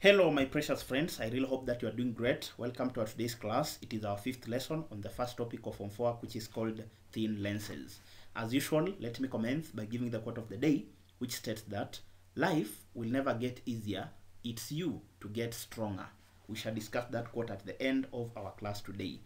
Hello, my precious friends. I really hope that you are doing great. Welcome to our today's class. It is our fifth lesson on the first topic of Form 4, which is called thin lenses. As usual, let me commence by giving the quote of the day, which states that life will never get easier. It's you to get stronger. We shall discuss that quote at the end of our class today.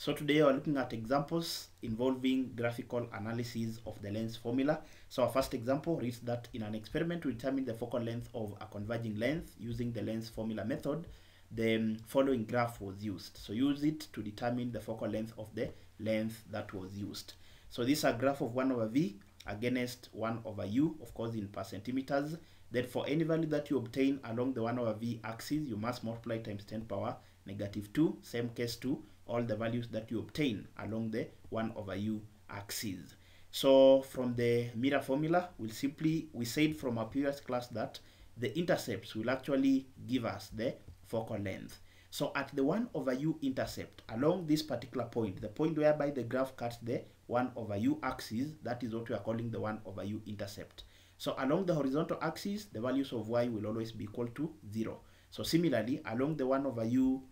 So today we're looking at examples involving graphical analysis of the lens formula. So our first example reads that in an experiment to determine the focal length of a converging lens using the lens formula method, the um, following graph was used. So use it to determine the focal length of the lens that was used. So this is a graph of 1 over v against 1 over u, of course in per centimeters. Then for any value that you obtain along the 1 over v axis, you must multiply times 10 power negative 2, same case to all the values that you obtain along the 1 over u axis. So from the mirror formula, we'll simply, we said from our previous class that the intercepts will actually give us the focal length. So at the 1 over u intercept, along this particular point, the point whereby the graph cuts the 1 over u axis, that is what we are calling the 1 over u intercept. So along the horizontal axis, the values of y will always be equal to 0. So similarly, along the 1 over u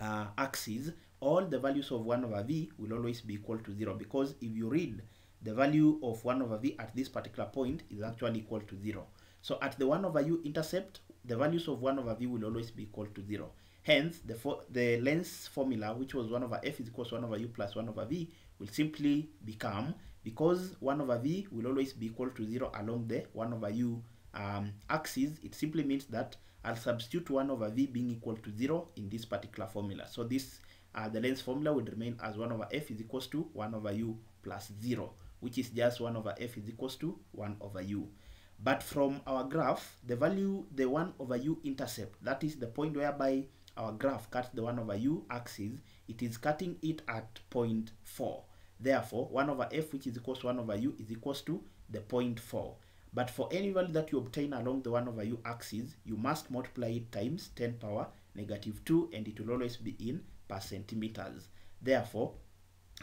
uh, axis, all the values of 1 over v will always be equal to 0 because if you read the value of 1 over v at this particular point is actually equal to 0. So at the 1 over u intercept, the values of 1 over v will always be equal to 0. Hence, the, the lens formula, which was 1 over f is equal to 1 over u plus 1 over v, will simply become, because 1 over v will always be equal to 0 along the 1 over u um, axis, it simply means that I'll substitute 1 over v being equal to 0 in this particular formula. So this uh, the lens formula would remain as 1 over f is equals to 1 over u plus 0, which is just 1 over f is equals to 1 over u. But from our graph, the value, the 1 over u intercept, that is the point whereby our graph cuts the 1 over u axis, it is cutting it at 0.4. Therefore, 1 over f, which is equals to 1 over u, is equals to the 0.4. But for any value that you obtain along the 1 over u axis, you must multiply it times 10 power negative 2, and it will always be in per centimeters. Therefore,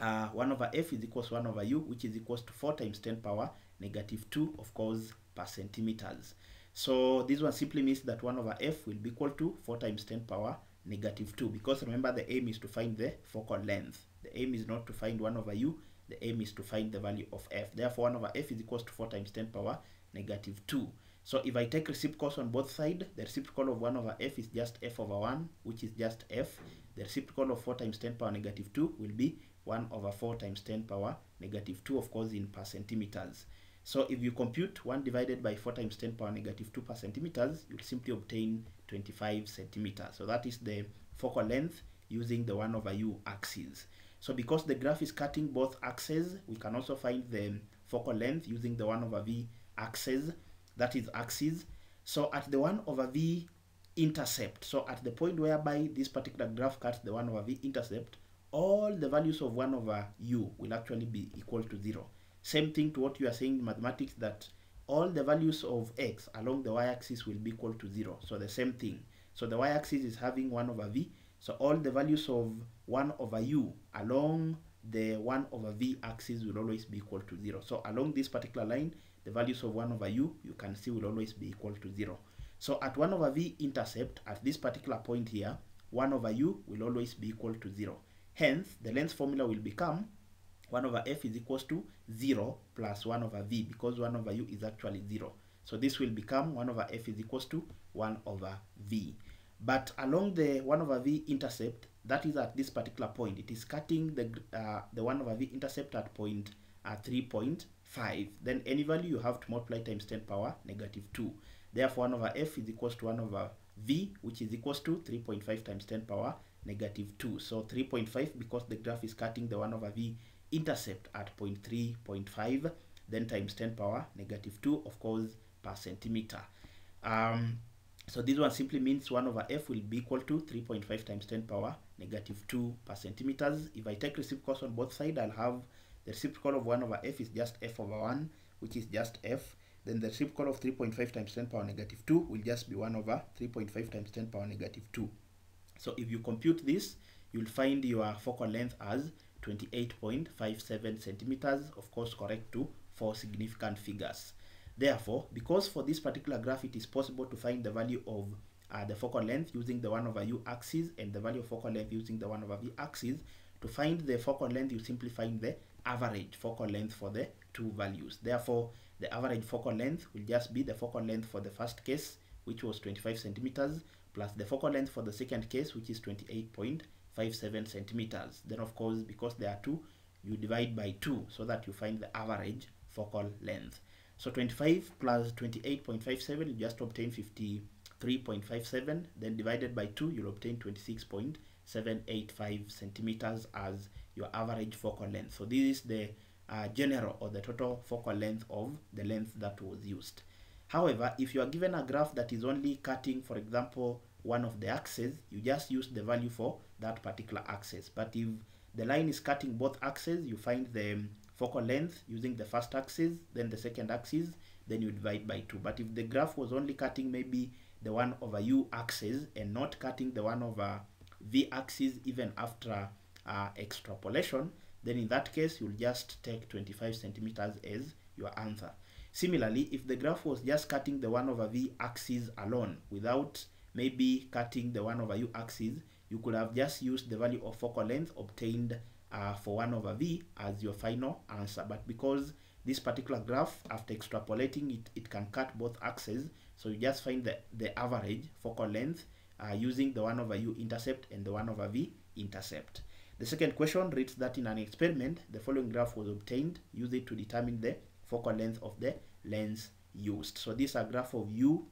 uh, 1 over f is equals to 1 over u, which is equals to 4 times 10 power negative 2, of course, per centimeters. So this one simply means that 1 over f will be equal to 4 times 10 power negative 2, because remember the aim is to find the focal length. The aim is not to find 1 over u, the aim is to find the value of f. Therefore, 1 over f is equals to 4 times 10 power negative 2. So if I take reciprocals on both sides, the reciprocal of 1 over f is just f over 1, which is just f. The reciprocal of 4 times 10 power negative 2 will be 1 over 4 times 10 power negative 2, of course, in per centimeters. So if you compute 1 divided by 4 times 10 power negative 2 per centimeters, you'll simply obtain 25 centimeters. So that is the focal length using the 1 over u axis. So because the graph is cutting both axes, we can also find the focal length using the 1 over v axis that is axis. So at the 1 over v intercept, so at the point whereby this particular graph cuts the 1 over v intercept, all the values of 1 over u will actually be equal to 0. Same thing to what you are saying in mathematics that all the values of x along the y-axis will be equal to 0. So the same thing. So the y-axis is having 1 over v. So all the values of 1 over u along the 1 over v axis will always be equal to 0. So along this particular line, the values of 1 over u, you can see will always be equal to 0. So at 1 over v intercept, at this particular point here, 1 over u will always be equal to 0. Hence, the lens formula will become 1 over f is equals to 0 plus 1 over v, because 1 over u is actually 0. So this will become 1 over f is equals to 1 over v. But along the 1 over v intercept, that is at this particular point, it is cutting the, uh, the 1 over v intercept at point uh, 3.5. Then any value you have to multiply times 10 power negative 2. Therefore, 1 over f is equals to 1 over v, which is equals to 3.5 times 10 power negative 2. So 3.5 because the graph is cutting the 1 over v intercept at point 3.5, then times 10 power negative 2, of course, per centimeter. Um, so this one simply means 1 over f will be equal to 3.5 times 10 power negative 2 per centimeters. If I take reciprocals on both sides, I'll have the reciprocal of 1 over f is just f over 1, which is just f. Then the reciprocal of 3.5 times 10 power negative 2 will just be 1 over 3.5 times 10 power negative 2. So if you compute this, you'll find your focal length as 28.57 centimeters, of course correct to four significant figures. Therefore, because for this particular graph it is possible to find the value of uh, the focal length using the 1 over u axis and the value of focal length using the 1 over v axis. To find the focal length, you simply find the average focal length for the two values. Therefore, the average focal length will just be the focal length for the first case, which was 25 centimeters, plus the focal length for the second case, which is 28.57 centimeters. Then, of course, because there are two, you divide by 2 so that you find the average focal length. So 25 plus 28.57, you just obtain 53.57. Then divided by 2, you'll obtain 26.785 centimeters as your average focal length. So this is the uh, general or the total focal length of the lens that was used. However, if you are given a graph that is only cutting, for example, one of the axes, you just use the value for that particular axis. But if the line is cutting both axes, you find the focal length using the first axis, then the second axis, then you divide by 2. But if the graph was only cutting maybe the 1 over u axis and not cutting the 1 over v axis even after uh, extrapolation, then in that case, you'll just take 25 centimeters as your answer. Similarly, if the graph was just cutting the 1 over v axis alone without maybe cutting the 1 over u axis, you could have just used the value of focal length obtained uh, for 1 over v as your final answer. But because this particular graph, after extrapolating it, it can cut both axes, so you just find the, the average focal length uh, using the 1 over u intercept and the 1 over v intercept. The second question reads that in an experiment, the following graph was obtained. Use it to determine the focal length of the lens used. So this is a graph of u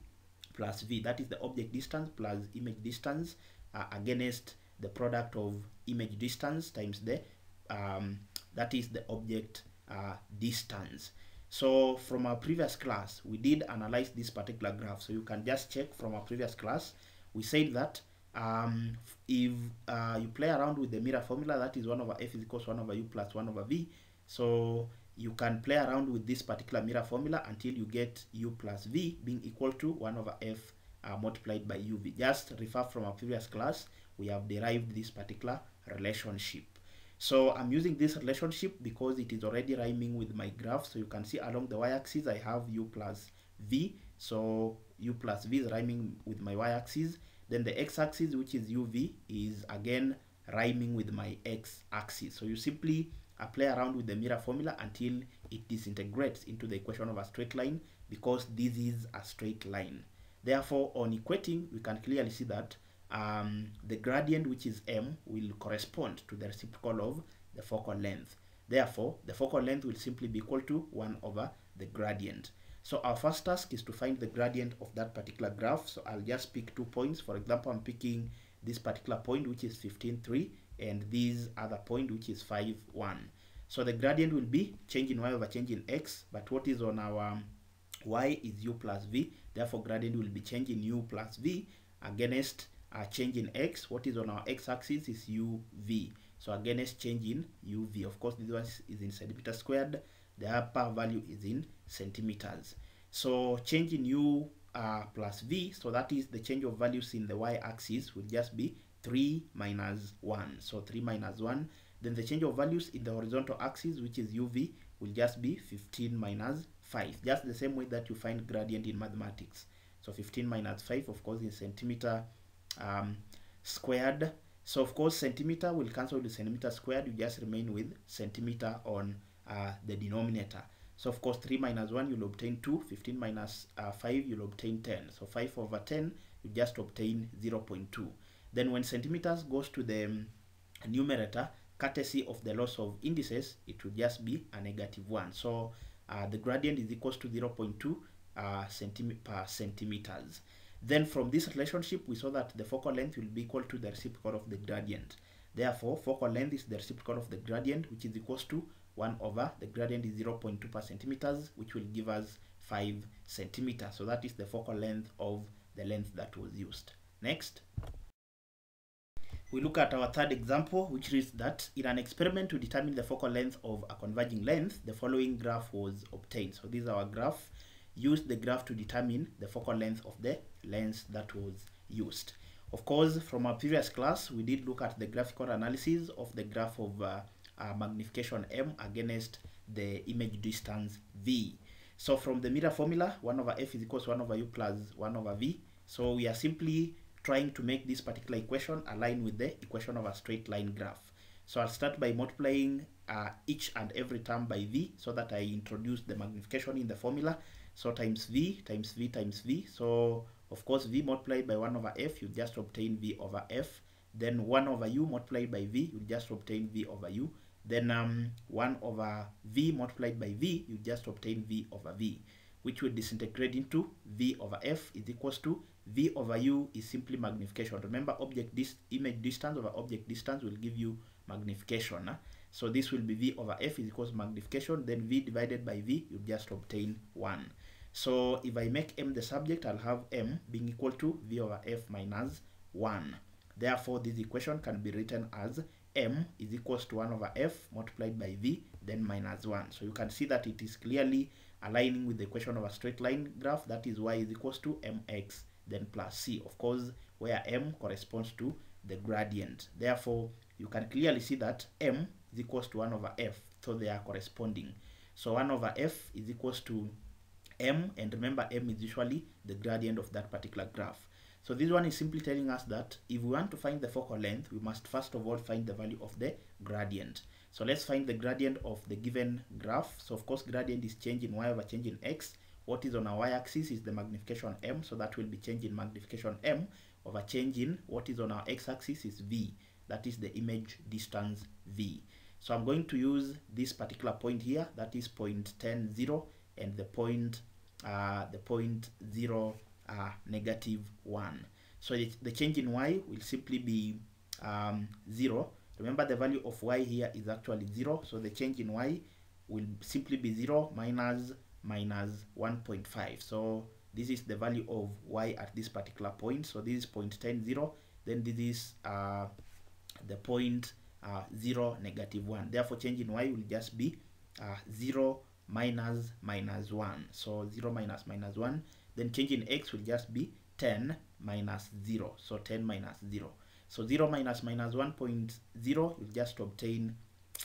plus v, that is the object distance plus image distance uh, against the product of image distance times the, um, that is the object uh, distance. So from our previous class, we did analyze this particular graph. So you can just check from our previous class. We said that um, if uh, you play around with the mirror formula, that is 1 over f is equals 1 over u plus 1 over v. So you can play around with this particular mirror formula until you get u plus v being equal to 1 over f uh, multiplied by uv. Just refer from our previous class, we have derived this particular relationship. So I'm using this relationship because it is already rhyming with my graph. So you can see along the y-axis I have u plus v. So u plus v is rhyming with my y-axis. Then the x-axis, which is uv, is again rhyming with my x-axis. So you simply uh, play around with the mirror formula until it disintegrates into the equation of a straight line because this is a straight line. Therefore, on equating, we can clearly see that um, the gradient, which is m, will correspond to the reciprocal of the focal length. Therefore, the focal length will simply be equal to 1 over the gradient. So our first task is to find the gradient of that particular graph. So I'll just pick two points. For example, I'm picking this particular point, which is 15.3, and this other point, which is 5.1. So the gradient will be change in y over change in x, but what is on our y is u plus v. Therefore, gradient will be change in u plus v against uh, change in x. What is on our x-axis is uv. So against change in uv. Of course, this one is in centimeters squared. The upper value is in centimeters. So change in u uh, plus v, so that is the change of values in the y-axis will just be 3 minus 1. So 3 minus 1. Then the change of values in the horizontal axis, which is uv, will just be 15 minus 5. Just the same way that you find gradient in mathematics. So 15 minus 5, of course, in centimeter um, squared. So of course, centimeter will cancel with centimeter squared. You just remain with centimeter on uh, the denominator. So of course 3 minus 1 you'll obtain 2, 15 minus, uh, 5 you'll obtain 10. So 5 over 10 you just obtain 0 0.2. Then when centimeters goes to the um, numerator, courtesy of the laws of indices, it will just be a negative 1. So uh, the gradient is equals to 0 0.2 uh, centimeter per centimeters. Then from this relationship, we saw that the focal length will be equal to the reciprocal of the gradient. Therefore, focal length is the reciprocal of the gradient, which is equals to 1 over the gradient is 0.2 per centimeters, which will give us 5 centimeters. So that is the focal length of the lens that was used. Next. We look at our third example, which is that in an experiment to determine the focal length of a converging lens, the following graph was obtained. So this is our graph. Use the graph to determine the focal length of the lens that was used. Of course, from our previous class, we did look at the graphical analysis of the graph of uh, uh, magnification m against the image distance v. So from the mirror formula, 1 over f is equals 1 over u plus 1 over v. So we are simply trying to make this particular equation align with the equation of a straight line graph. So I'll start by multiplying uh, each and every term by v so that I introduce the magnification in the formula. So times v times v times v. So of course v multiplied by 1 over f, you just obtain v over f. Then 1 over u multiplied by v, you just obtain v over u. Then um, 1 over v multiplied by v, you just obtain v over v, which will disintegrate into v over f is equals to v over u is simply magnification. Remember, object dis image distance over object distance will give you magnification. Huh? So this will be v over f is equals magnification. Then v divided by v, you just obtain 1. So if I make m the subject, I'll have m being equal to v over f minus 1. Therefore, this equation can be written as m is equals to 1 over f multiplied by v, then minus 1. So you can see that it is clearly aligning with the equation of a straight line graph. That is y is equals to mx, then plus c. Of course, where m corresponds to the gradient. Therefore, you can clearly see that m is equals to 1 over f, so they are corresponding. So 1 over f is equals to m, and remember m is usually the gradient of that particular graph. So this one is simply telling us that if we want to find the focal length, we must first of all find the value of the gradient. So let's find the gradient of the given graph. So of course gradient is change in y over change in x. What is on our y-axis is the magnification m, so that will be change in magnification m over change in what is on our x-axis is v, that is the image distance v. So I'm going to use this particular point here, that is point 10, 0, and the point, uh, the point 0, uh, negative 1. So it, the change in y will simply be um, 0. Remember the value of y here is actually 0. So the change in y will simply be 0 minus minus 1.5. So this is the value of y at this particular point. So this is point 10, 0. Then this is uh, the point uh, 0, negative 1. Therefore change in y will just be uh, 0 minus minus 1. So 0 minus minus 1 then change in x will just be 10 minus 0 so 10 minus 0 so 0 minus minus 1.0 you'll just obtain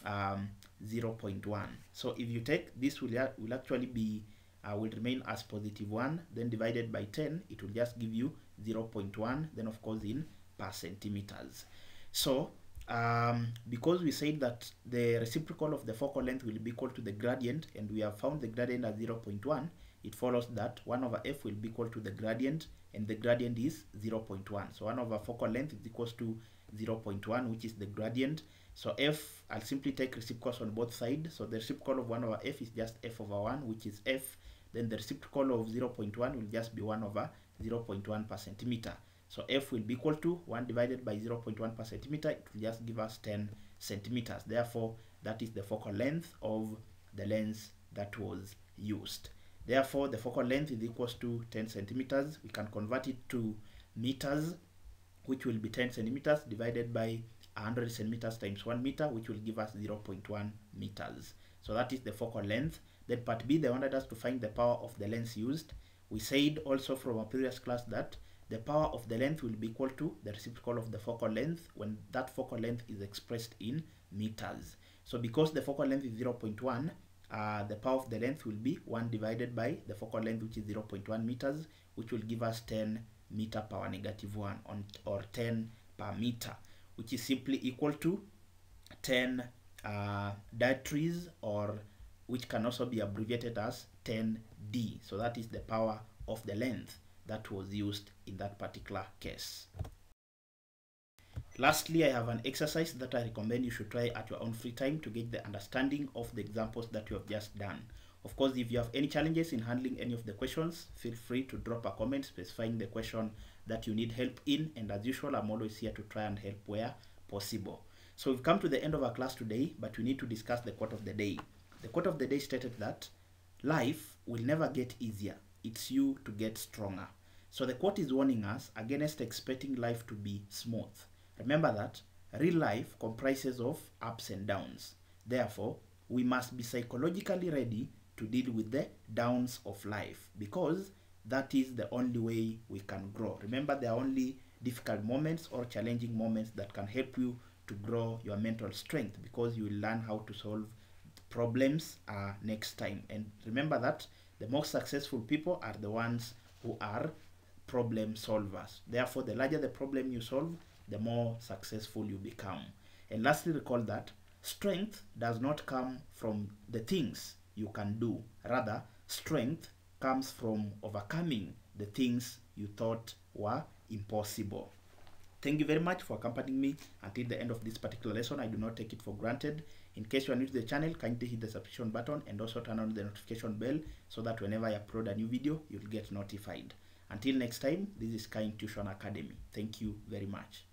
um, 0.1 so if you take this will, will actually be uh, will remain as positive 1 then divided by 10 it will just give you 0.1 then of course in per centimeters so um, because we said that the reciprocal of the focal length will be equal to the gradient and we have found the gradient as 0.1 it follows that 1 over f will be equal to the gradient and the gradient is 0.1 so 1 over focal length is equals to 0.1 which is the gradient. So f i'll simply take reciprocals on both sides so the reciprocal of 1 over f is just f over 1 which is f. Then the reciprocal of 0.1 will just be 1 over 0.1 per centimeter so f will be equal to 1 divided by 0.1 per centimeter it will just give us 10 centimeters therefore that is the focal length of the lens that was used Therefore, the focal length is equals to 10 centimeters. We can convert it to meters, which will be 10 centimeters divided by 100 centimeters times 1 meter, which will give us 0.1 meters. So that is the focal length. Then part B, they wanted us to find the power of the lens used. We said also from a previous class that the power of the lens will be equal to the reciprocal of the focal length when that focal length is expressed in meters. So because the focal length is 0.1, uh, the power of the lens will be 1 divided by the focal length which is 0.1 meters which will give us 10 meter power negative 1 on, or 10 per meter which is simply equal to 10 uh, dioptries or which can also be abbreviated as 10d so that is the power of the lens that was used in that particular case Lastly, I have an exercise that I recommend you should try at your own free time to get the understanding of the examples that you have just done. Of course, if you have any challenges in handling any of the questions, feel free to drop a comment specifying the question that you need help in. And as usual, I'm always here to try and help where possible. So we've come to the end of our class today, but we need to discuss the quote of the day. The quote of the day stated that life will never get easier. It's you to get stronger. So the quote is warning us against expecting life to be smooth. Remember that real life comprises of ups and downs. Therefore, we must be psychologically ready to deal with the downs of life because that is the only way we can grow. Remember, there are only difficult moments or challenging moments that can help you to grow your mental strength because you will learn how to solve problems uh, next time. And remember that the most successful people are the ones who are problem solvers. Therefore, the larger the problem you solve, the more successful you become. And lastly, recall that strength does not come from the things you can do. Rather, strength comes from overcoming the things you thought were impossible. Thank you very much for accompanying me until the end of this particular lesson. I do not take it for granted. In case you are new to the channel, kindly hit the subscription button and also turn on the notification bell so that whenever I upload a new video, you'll get notified. Until next time, this is Kind Tuition Academy. Thank you very much.